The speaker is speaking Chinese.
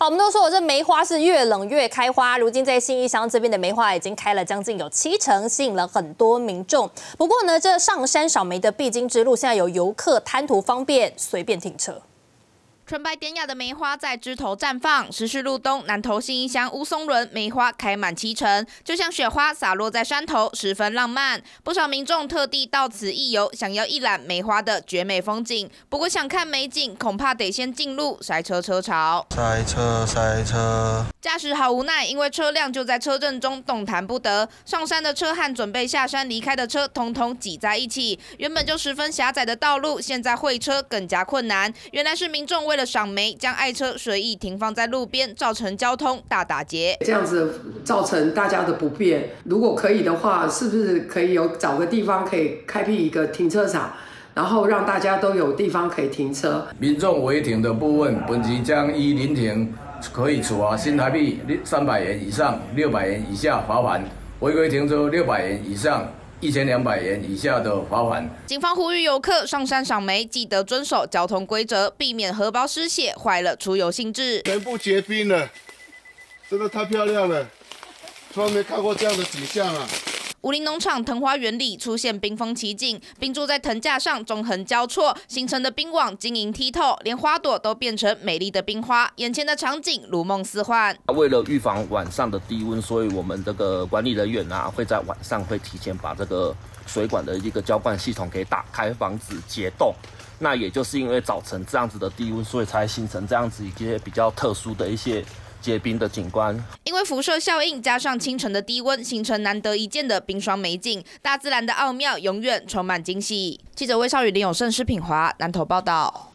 好，我们都说我这梅花是越冷越开花，如今在新义乡这边的梅花已经开了将近有七成，吸引了很多民众。不过呢，这上山赏梅的必经之路，现在有游客贪图方便，随便停车。纯白典雅的梅花在枝头绽放，时序路东南投新一乡乌松仑梅花开满七成，就像雪花洒落在山头，十分浪漫。不少民众特地到此一游，想要一览梅花的绝美风景。不过想看美景，恐怕得先进入塞车车潮。塞车塞车，驾驶好无奈，因为车辆就在车阵中动弹不得。上山的车和准备下山离开的车，通通挤在一起。原本就十分狭窄的道路，现在会车更加困难。原来是民众为了赏梅，将爱车随意停放在路边，造成交通大打劫。这样子造成大家的不便。如果可以的话，是不是可以有找个地方可以开辟一个停车场，然后让大家都有地方可以停车？民众违停的部分，本局将依临停可以处罚新台币三百元以上六百元以下罚款，违规停车六百元以上。一千两百元以下的罚款。警方呼吁游客上山赏梅，记得遵守交通规则，避免荷包失血，坏了出游兴致。全部结冰了，真的太漂亮了，从来没看过这样的景象啊！武林农场藤花园里出现冰封奇景，冰柱在藤架上纵横交错，形成的冰网晶莹剔透，连花朵都变成美丽的冰花。眼前的场景如梦似幻。为了预防晚上的低温，所以我们这个管理人员啊，会在晚上会提前把这个水管的一个浇灌系统给打开，防止结冻。那也就是因为早晨这样子的低温，所以才形成这样子一些比较特殊的一些。结冰的景观，因为辐射效应加上清晨的低温，形成难得一见的冰霜美景。大自然的奥妙永远充满惊喜。记者魏少宇、林永胜、施品华南投报道。